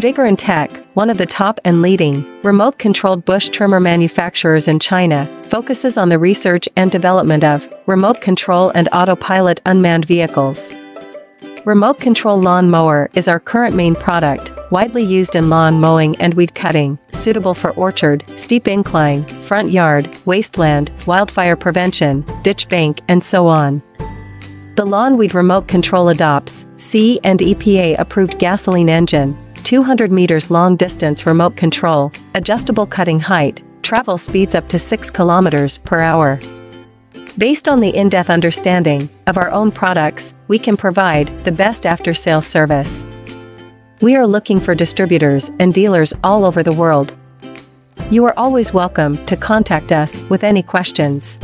Vigorun Tech, one of the top and leading remote-controlled bush trimmer manufacturers in China, focuses on the research and development of remote control and autopilot unmanned vehicles. Remote control lawn mower is our current main product, widely used in lawn mowing and weed cutting, suitable for orchard, steep incline, front yard, wasteland, wildfire prevention, ditch bank and so on. The lawn weed remote control adopts C and EPA approved gasoline engine, 200 meters long distance remote control, adjustable cutting height, travel speeds up to 6 kilometers per hour. Based on the in-depth understanding of our own products, we can provide the best after-sales service. We are looking for distributors and dealers all over the world. You are always welcome to contact us with any questions.